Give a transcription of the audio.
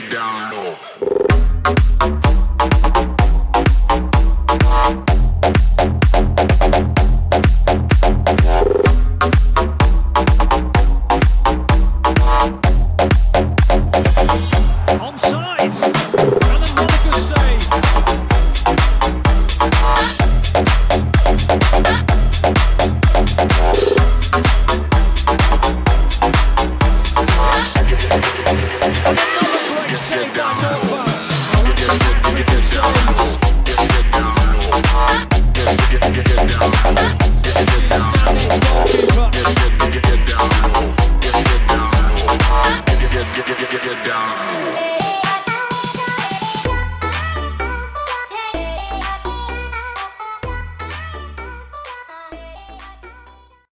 get down low. get down. Hey.